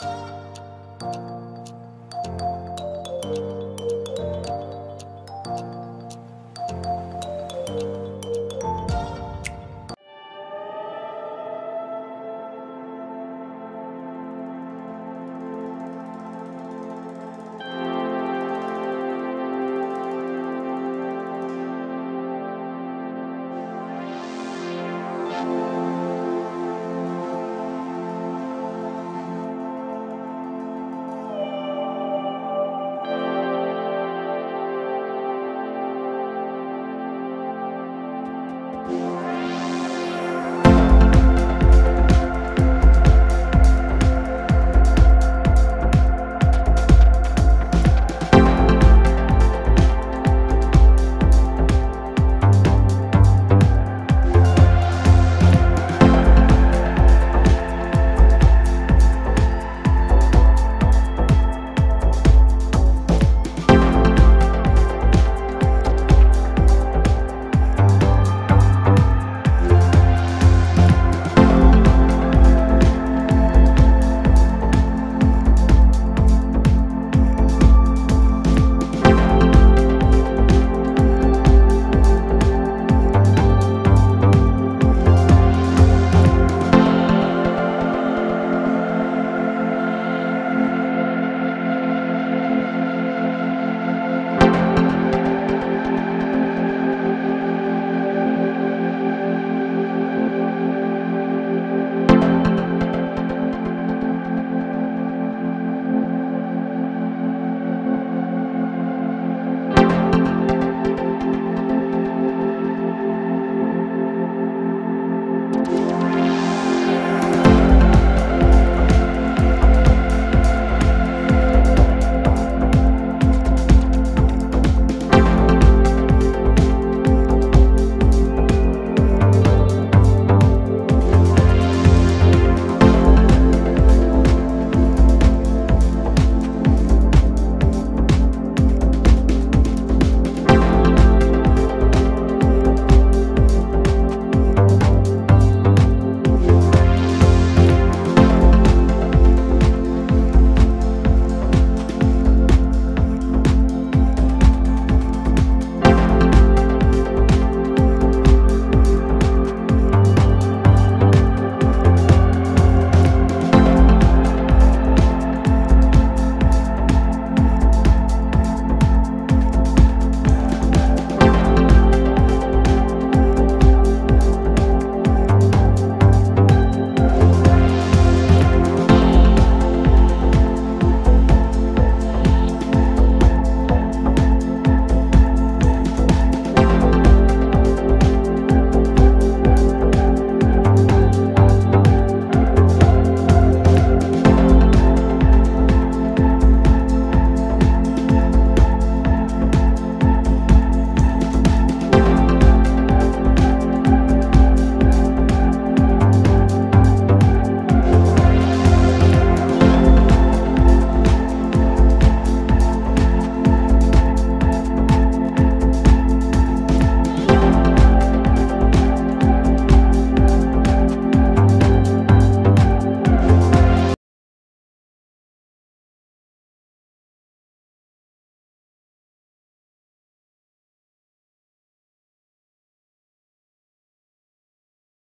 Oh.